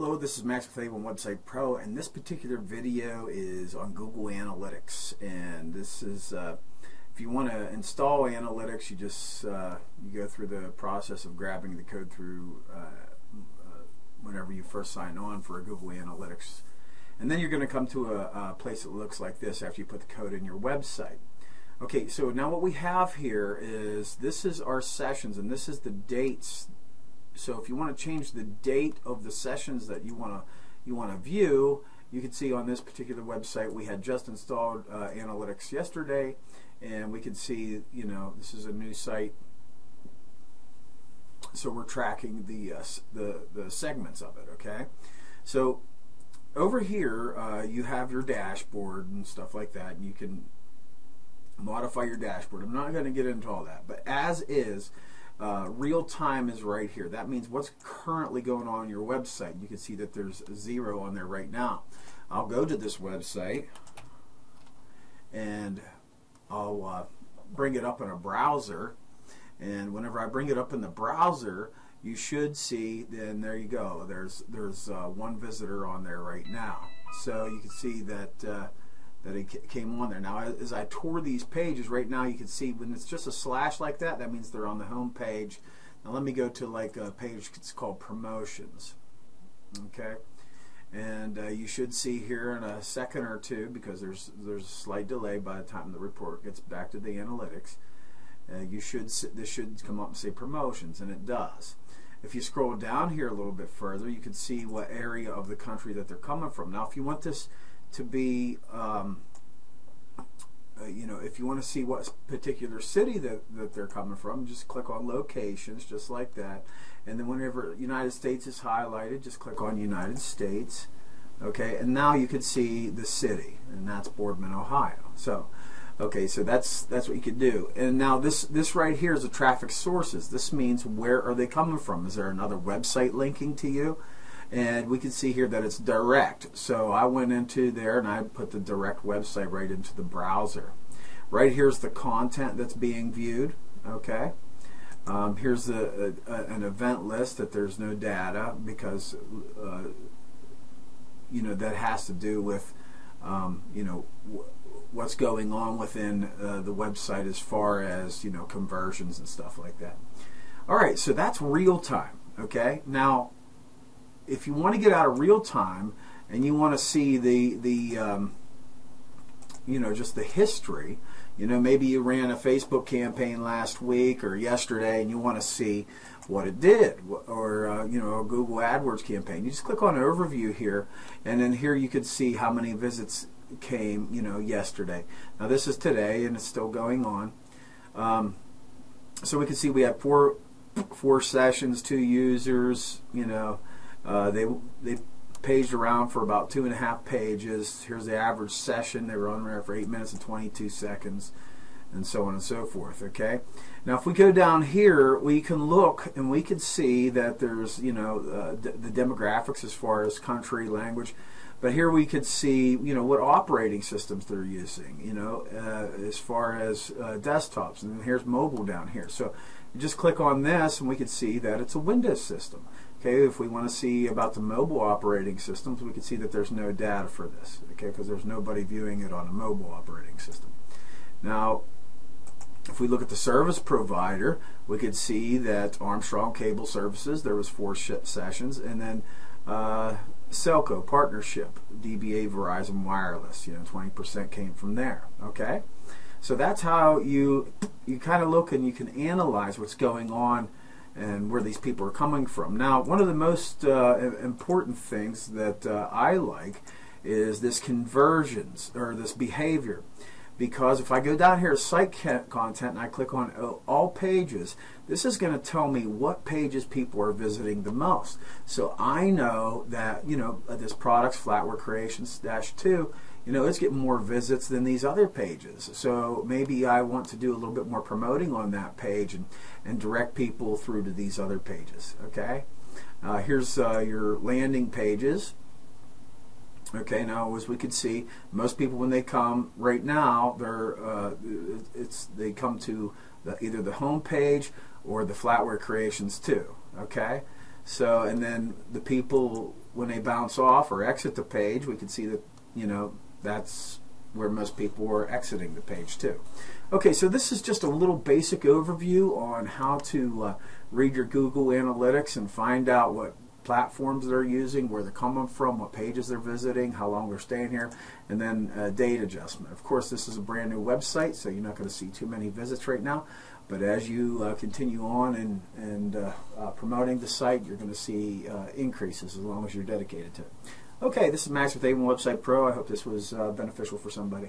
Hello, this is Max with A1 Website Pro, and this particular video is on Google Analytics. And this is, uh, if you want to install Analytics, you just uh, you go through the process of grabbing the code through uh, uh whenever you first sign on for a Google Analytics, and then you're going to come to a, a place that looks like this after you put the code in your website. Okay, so now what we have here is this is our sessions, and this is the dates so if you want to change the date of the sessions that you want to you want to view, you can see on this particular website we had just installed uh, analytics yesterday, and we can see you know this is a new site. So we're tracking the uh, the the segments of it. Okay, so over here uh, you have your dashboard and stuff like that, and you can modify your dashboard. I'm not going to get into all that, but as is uh, real time is right here. That means what's currently going on on your website. You can see that there's zero on there right now. I'll go to this website and I'll uh, bring it up in a browser. And whenever I bring it up in the browser, you should see, then there you go. There's there's uh, one visitor on there right now. So you can see that uh, that it came on there. Now, as I tore these pages, right now you can see when it's just a slash like that, that means they're on the home page. Now let me go to like a page it's called promotions. Okay, and uh, you should see here in a second or two because there's there's a slight delay by the time the report gets back to the analytics. Uh, you should this should come up and say promotions, and it does. If you scroll down here a little bit further, you can see what area of the country that they're coming from. Now, if you want this to be, um, uh, you know, if you want to see what particular city that, that they're coming from, just click on locations, just like that. And then whenever United States is highlighted, just click on United States. Okay, and now you can see the city, and that's Boardman, Ohio. So, okay, so that's that's what you could do. And now this this right here is the traffic sources. This means where are they coming from? Is there another website linking to you? And we can see here that it's direct. So I went into there and I put the direct website right into the browser. Right here's the content that's being viewed. Okay. Um, here's the, uh, an event list that there's no data because uh, you know that has to do with um, you know what's going on within uh, the website as far as you know conversions and stuff like that. All right, so that's real time. Okay, now if you want to get out of real time and you want to see the the um, you know just the history you know maybe you ran a facebook campaign last week or yesterday and you want to see what it did or uh, you know a google adwords campaign. You just click on overview here and then here you could see how many visits came you know yesterday. Now this is today and it's still going on. Um, so we can see we have four four sessions two users you know uh, they they paged around for about two and a half pages. Here's the average session. They were on there for eight minutes and 22 seconds, and so on and so forth. Okay. Now, if we go down here, we can look and we can see that there's you know uh, the demographics as far as country, language. But here we could see, you know, what operating systems they're using, you know, uh, as far as uh, desktops. And here's mobile down here. So you just click on this and we can see that it's a Windows system. Okay, if we want to see about the mobile operating systems, we can see that there's no data for this, okay, because there's nobody viewing it on a mobile operating system. Now, if we look at the service provider, we could see that Armstrong Cable Services, there was four sessions, and then uh, Cellco Partnership, DBA Verizon Wireless, you know, 20% came from there, okay? So that's how you, you kind of look and you can analyze what's going on and where these people are coming from. Now, one of the most uh, important things that uh, I like is this conversions or this behavior. Because if I go down here to site content and I click on all pages, this is going to tell me what pages people are visiting the most. So I know that, you know, this products flatware creations dash two you know, it's getting more visits than these other pages. So maybe I want to do a little bit more promoting on that page and, and direct people through to these other pages. Okay, uh, here's uh, your landing pages. Okay, now as we can see, most people when they come right now, they're uh, it's they come to the, either the home page or the Flatware Creations too. Okay, So, and then the people, when they bounce off or exit the page, we can see that, you know, that's where most people were exiting the page too. Okay, so this is just a little basic overview on how to uh, read your Google Analytics and find out what platforms they're using, where they're coming from, what pages they're visiting, how long they're staying here, and then uh, date adjustment. Of course, this is a brand new website, so you're not going to see too many visits right now. But as you uh, continue on and, and uh, uh promoting the site, you're going to see uh, increases as long as you're dedicated to it. Okay, this is Max with A1 Website Pro. I hope this was uh, beneficial for somebody.